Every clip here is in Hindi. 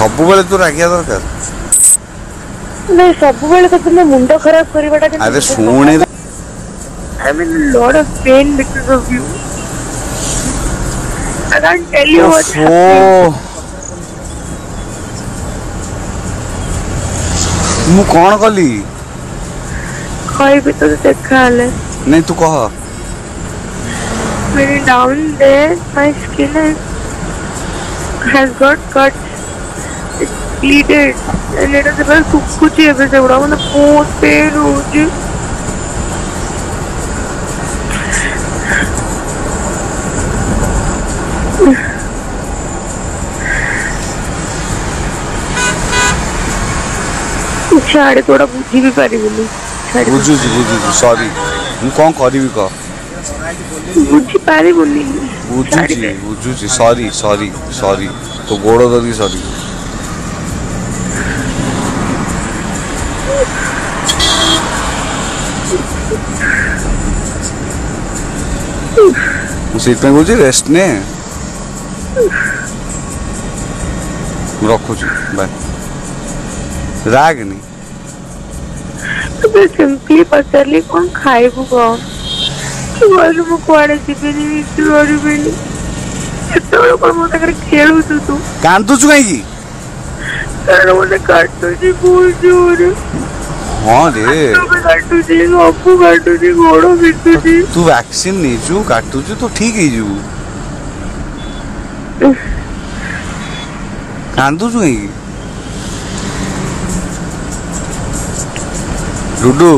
ସବୁବେଳେ ତୁ ରାଗିବା ଦରକାର ନାଇଁ ସବୁବେଳେ ତ ତୁମେ ମୁଣ୍ଡ ଖରାପ କରିବାଟା ଆରେ ଶୁଣେ I mean a lot of pain because of you. I can't tell you what happened. ମୁଁ କ'ଣ କଲି କହିବି ତୋତେ ଦେଖା ହେଲେ ନାଇଁ ତୁ କହ When down there, my skin has got cut completed and it is a very Sukuchi episode. I'm on the fourth page. छाड़े थोड़ा बुझी भी पारी बोली बुझी जी बुझी जी सॉरी कौन भी का बुझी पारी बोली बुझी जी बुझी जी सॉरी सॉरी सॉरी तो गोड़ा दर्दी सॉरी सीट में कुछ रेस्ट ने रखो जी बाय रागनी তুমি সিম্পলি পচারলি কোন খাইবু কম বলু মু কুয়াড়ে ଯିବିନି ବିକ୍ରି କରିବିନି ସେତେବେଳେ କ'ଣ ମୋ ସାଙ୍ଗରେ ଖେଳୁଛୁ ତୁ କାନ୍ଦୁଛୁ କାହିଁକି କାରଣ ମୋତେ କାଟୁଛି ବହୁତ ଜୋରେ हाँ रे तू वैक्सीन नहीं जू काटूजी तो ठीक है जू कांदूजू ही डुडू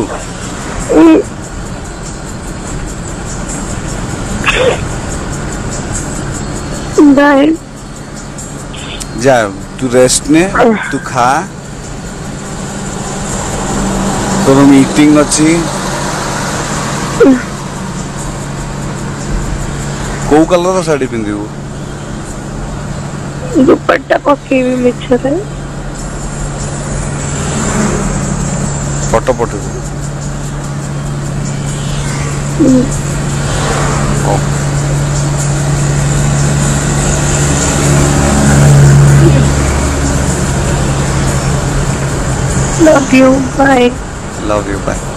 जा तू रेस्ट ने तू खा Follow me, eating, let's see. कोऊ कलर का साड़ी पिंदी हो दुपट्टा को कीवी मिक्सर है फटाफट Love you. Bye. Love you. Bye.